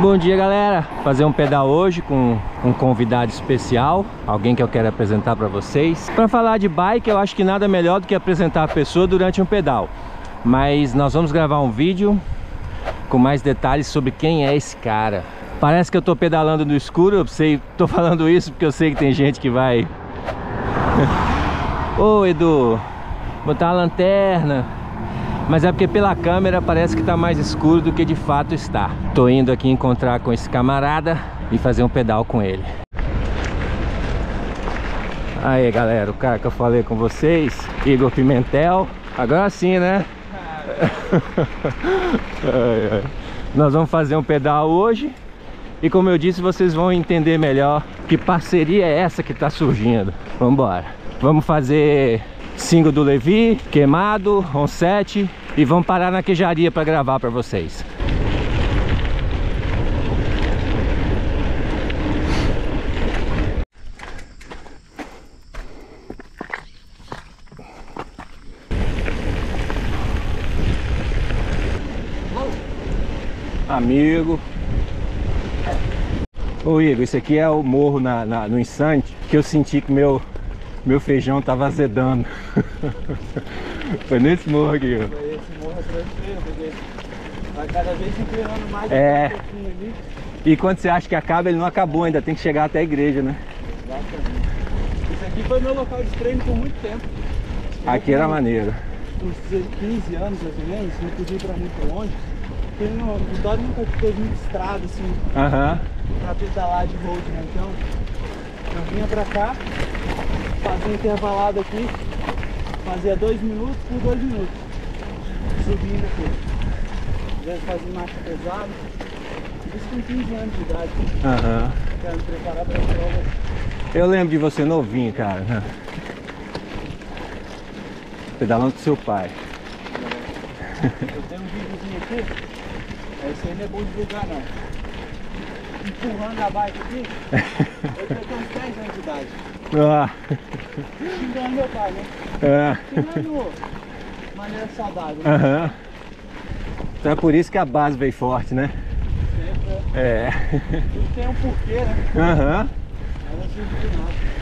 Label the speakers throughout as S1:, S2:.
S1: Bom dia galera, fazer um pedal hoje com um convidado especial Alguém que eu quero apresentar para vocês. Para falar de bike eu acho que nada melhor do que apresentar a pessoa durante um pedal. Mas nós vamos gravar um vídeo com mais detalhes sobre quem é esse cara. Parece que eu tô pedalando no escuro, eu sei, tô falando isso porque eu sei que tem gente que vai. Ô Edu, botar uma lanterna mas é porque pela câmera parece que está mais escuro do que de fato está. Tô indo aqui encontrar com esse camarada e fazer um pedal com ele. Aí galera, o cara que eu falei com vocês, Igor Pimentel. Agora sim, né? Nós vamos fazer um pedal hoje e como eu disse, vocês vão entender melhor que parceria é essa que está surgindo. Vamos embora. Vamos fazer single do Levi, queimado, on 7 e vamos parar na queijaria para gravar para vocês. Amigo. Ô Igor, esse aqui é o morro na, na, no Insante que eu senti que meu meu feijão tava azedando. Foi nesse morro aqui, ó.
S2: Foi esse morro atrás do porque vai cada vez inclinando mais
S1: é. ali. E quando você acha que acaba, ele não acabou ainda, tem que chegar até a igreja, né?
S2: Exatamente. Esse aqui foi meu local de treino por muito tempo.
S1: Eu aqui era maneiro.
S2: Uns 15 anos mais ou menos, não podia ir pra muito longe. Porque no Vitória nunca teve muita estrada assim,
S1: Aham.
S2: pra pedalar de road, né? Então, eu vinha pra cá, fazia intervalado aqui, fazia dois minutos por dois minutos, subindo aqui. Às vezes fazia marcha pesada, isso com 15 anos de idade,
S1: Aham.
S2: quero me preparar para a prova.
S1: Eu lembro de você novinho, cara. né? Pedalando com seu pai.
S2: Eu tenho um videozinho aqui, esse aí não é bom divulgar não. Empurrando a bike aqui, eu tenho uns 10 anos de idade.
S1: Ah,
S2: Xingando meu pai, né?
S1: é.
S2: Xingando de maneira saudável, né?
S1: Aham. Então é por isso que a base veio forte, né?
S2: Sempre
S1: É.
S2: tudo tem um porquê, né?
S1: Aham.
S2: Ela não nada.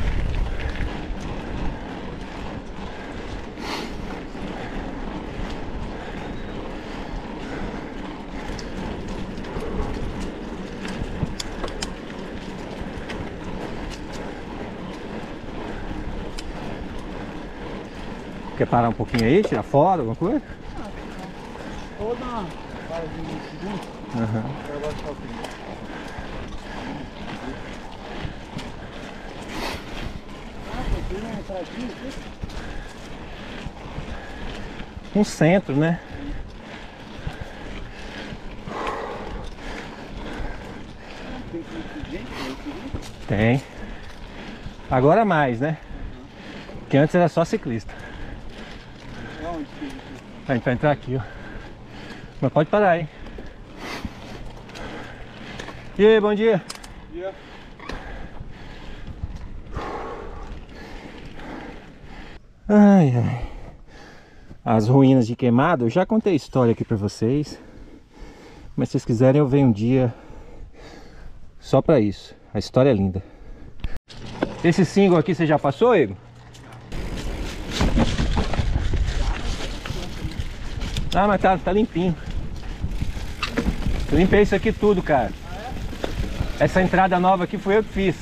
S1: Quer parar um pouquinho aí, tirar foto, alguma coisa?
S2: Vou dar uma paradinha de segundo,
S1: Aham.
S2: Ah.
S1: Um centro, né?
S2: Tem.
S1: Agora mais, né? Que antes era só ciclista.
S2: Onde
S1: A gente vai entrar aqui, ó. Mas pode parar, hein? E aí, bom dia.
S2: ia?
S1: Ai, ai. As ruínas de queimado, eu já contei a história aqui pra vocês. Mas se vocês quiserem, eu venho um dia só pra isso. A história é linda. Esse single aqui você já passou, Igor? Ah, mas tá, tá limpinho. Eu limpei isso aqui tudo, cara. Essa entrada nova aqui foi eu que fiz.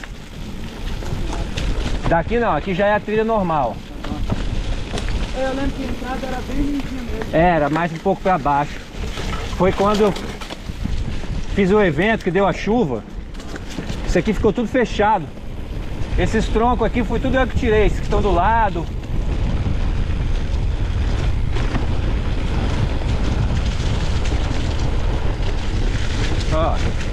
S1: Daqui não, aqui já é a trilha normal.
S2: Eu lembro que a entrada era bem limpinha mesmo.
S1: Era, mais um pouco pra baixo. Foi quando eu fiz o evento que deu a chuva. Isso aqui ficou tudo fechado. Esses troncos aqui foi tudo eu que tirei, esses que estão do lado. Ó.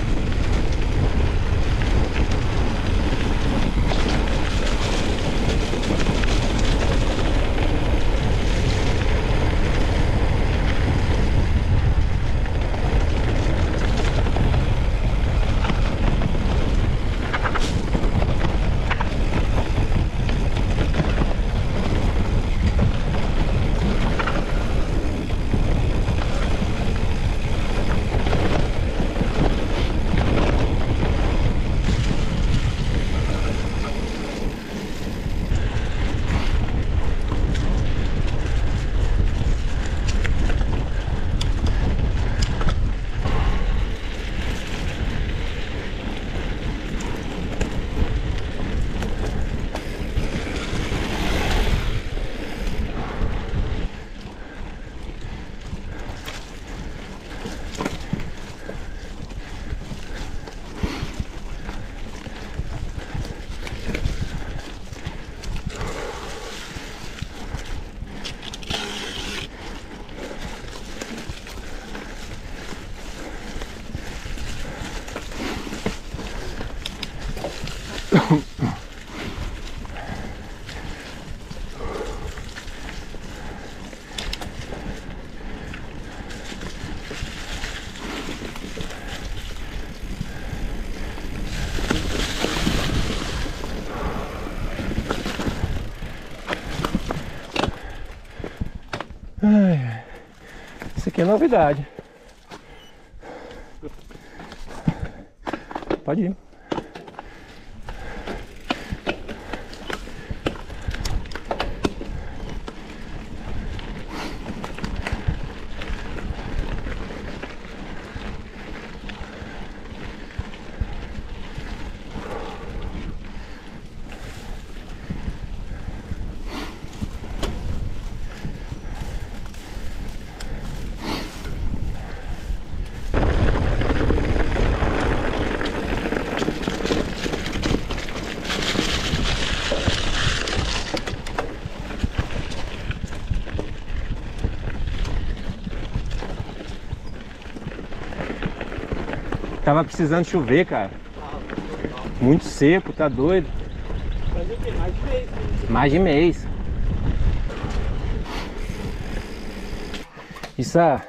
S1: é novidade. Pode ir. Tava precisando chover, cara. Muito seco, tá doido. Mais de mês. Isso há.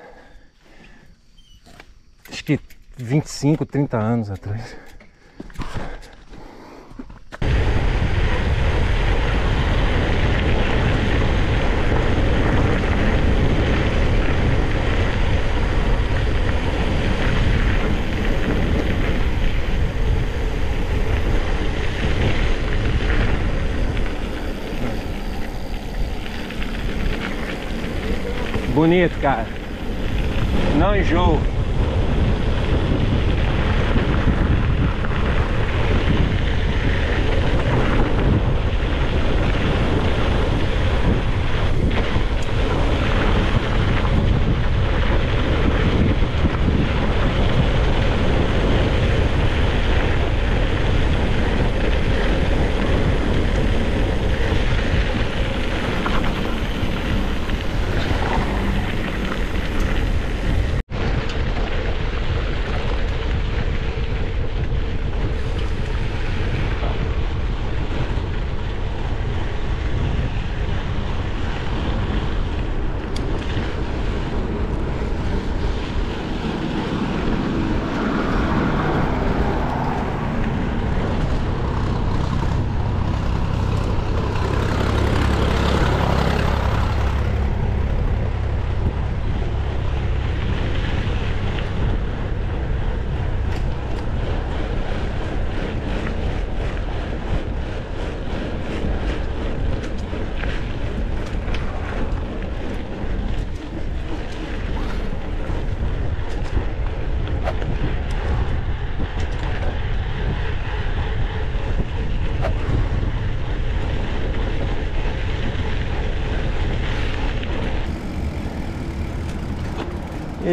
S1: Acho que 25, 30 anos atrás. Bonito, cara. Não enjoo.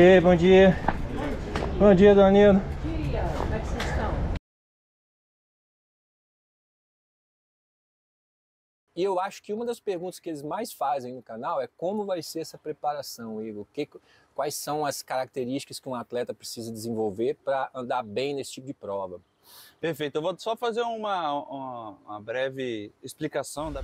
S1: E bom dia. Bom dia, Danilo.
S3: dia, como é que vocês estão?
S1: E eu acho que uma das perguntas que eles mais fazem no canal é como vai ser essa preparação, Igor? Que, quais são as características que um atleta precisa desenvolver para andar bem nesse tipo de prova?
S4: Perfeito, eu vou só fazer uma, uma, uma breve explicação da